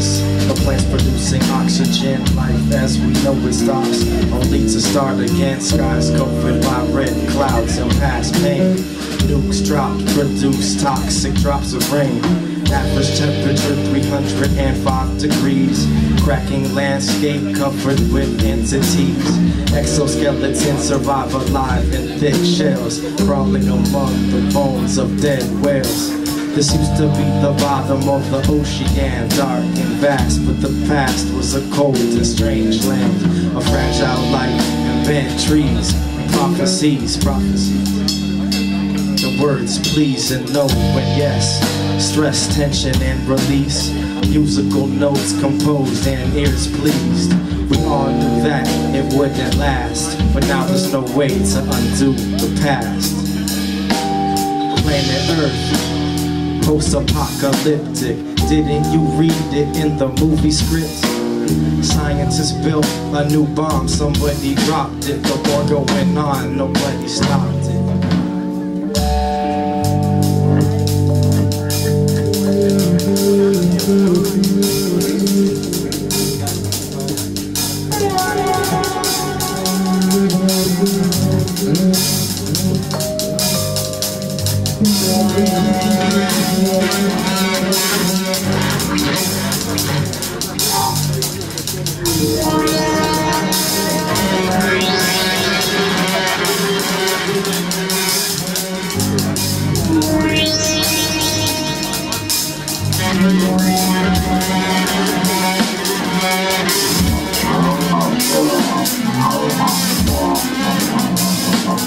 plants producing oxygen. Life as we know it stops, only to start again. Skies covered by red clouds and past pain. Nukes drop, produce toxic drops of rain. Average temperature 305 degrees. Cracking landscape covered with entities. Exoskeletons survive alive in thick shells, crawling among the bones of dead whales. This used to be the bottom of the ocean, dark and vast, but the past was a cold and strange land, a fragile life and bent trees, prophecies, prophecies. The words please and no, but yes, stress, tension, and release. Musical notes composed and ears pleased. We all knew that it wouldn't last, but now there's no way to undo the past. Planet Earth post-apocalyptic. Didn't you read it in the movie script? Scientists built a new bomb, somebody dropped it. The war going on, nobody stopped it.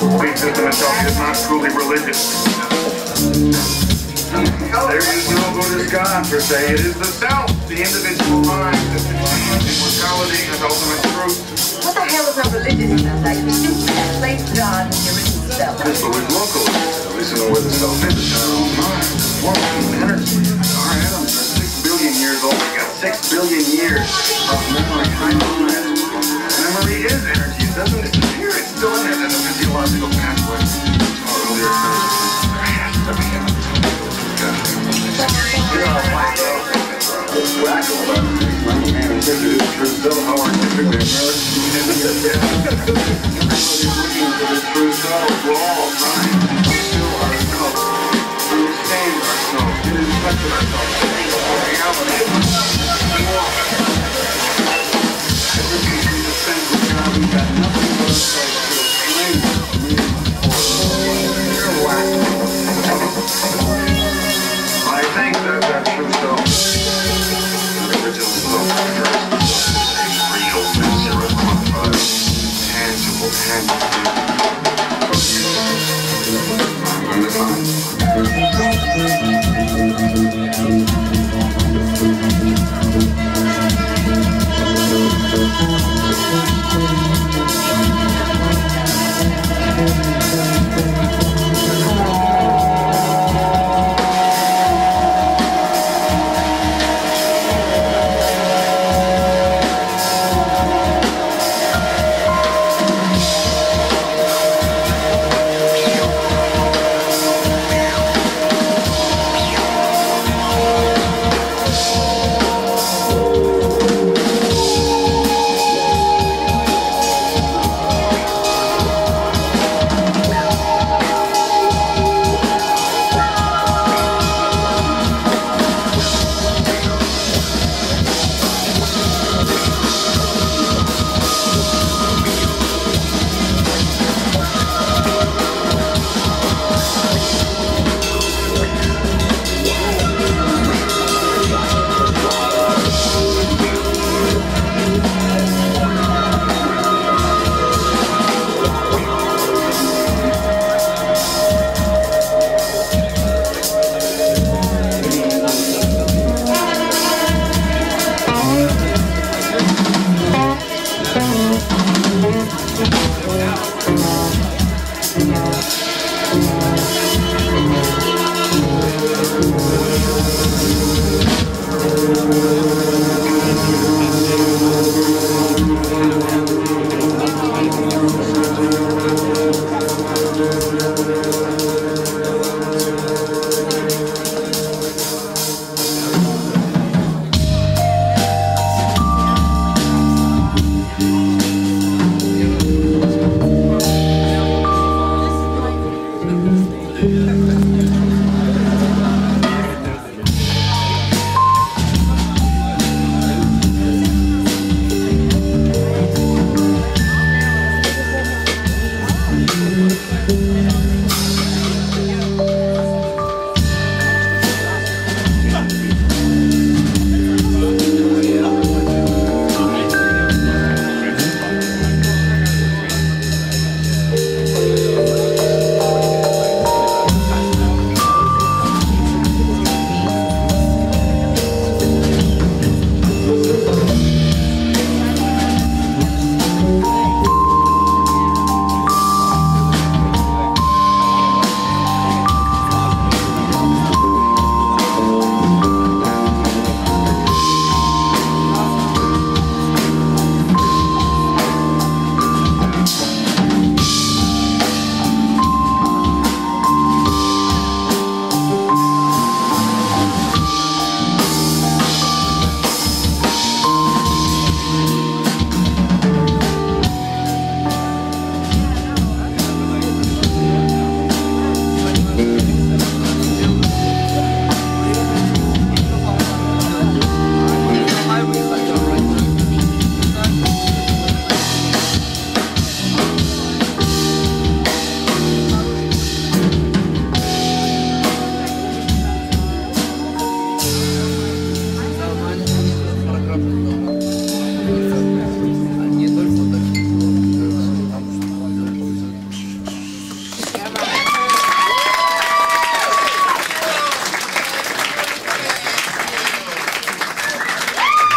Belief system itself is not truly religious. There is no Buddhist God per se. It is the self, the individual mind that contains immortality and ultimate truth. What the hell is a religious stuff? Like you just place God in your religious self. But with local, at least to know where the self is. It's our own mind. Well, energy. Our atoms are six billion years old. We got six billion years of memory. Memory is energy. Still in there. There's a physiological pathway. There has to be a you know, like, this wacko about money man and ticket is true still how they are. Everybody's looking for the self. We're all trying to feel ourselves, understand ourselves, get in ourselves,